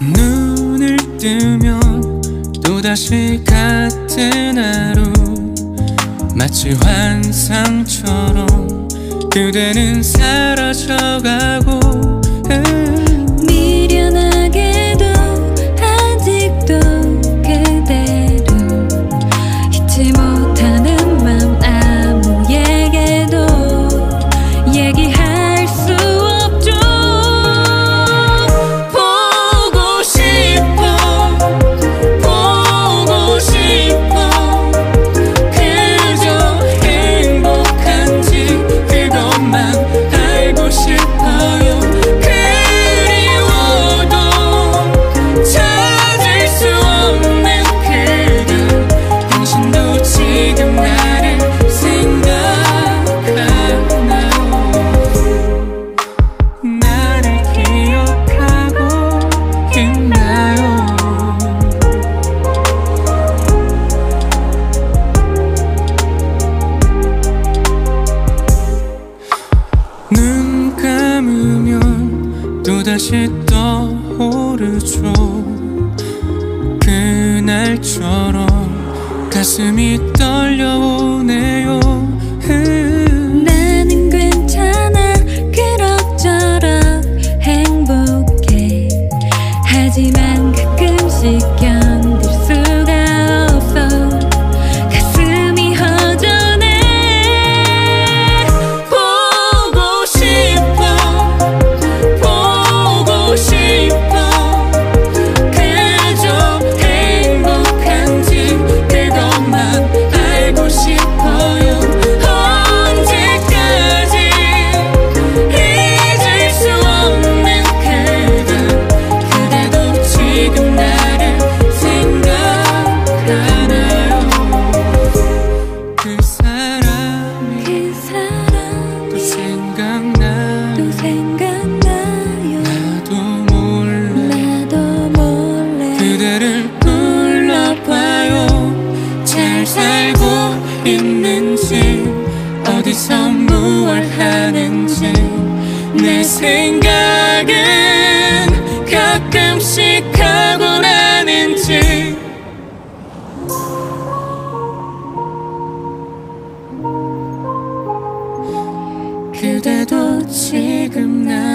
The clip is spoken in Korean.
눈을 뜨면 또다시 같은 하루 마치 환상처럼 그대는 사라져가고 다시 떠오르죠. 그날처럼 가슴이 떨려오네요. 나는 괜찮아. 그럭저럭 행복해. 하지만 가끔씩 견 생각나요? 또 생각나요? 나도 몰래 나도 몰래 그대를 불러봐요. 잘 살고 있는지 어디서 무얼 하는지 내 생각은 지금 나